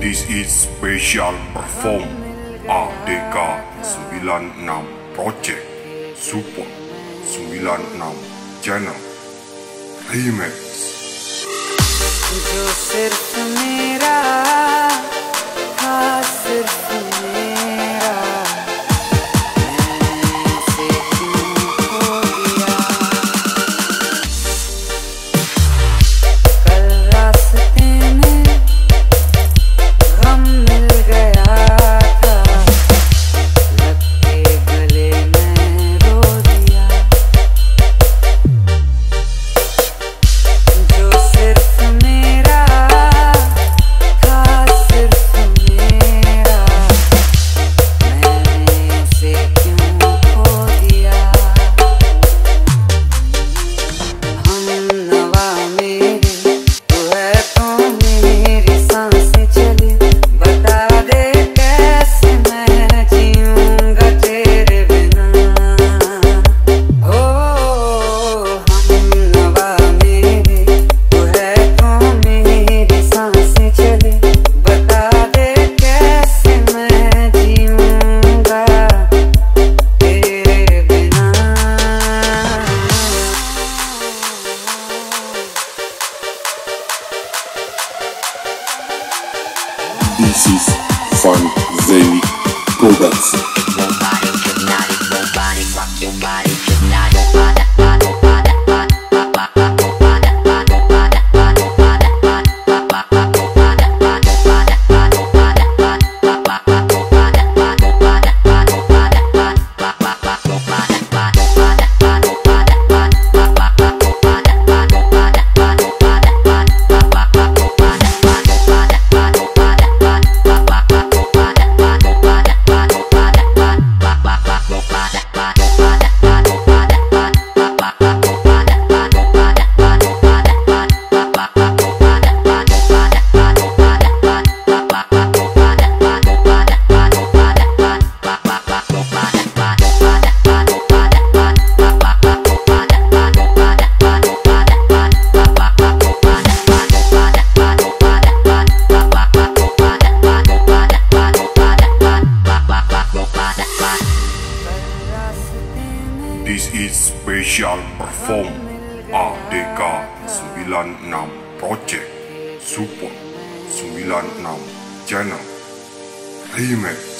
This is special perform ADK 96 Project. Support 96 Channel. Remix. जो सिर्फ मेरा exclusive fan very products. This is special perform ADK 96 Project. Support 96 Channel. Remix.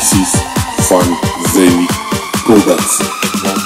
expensive, fun, very products.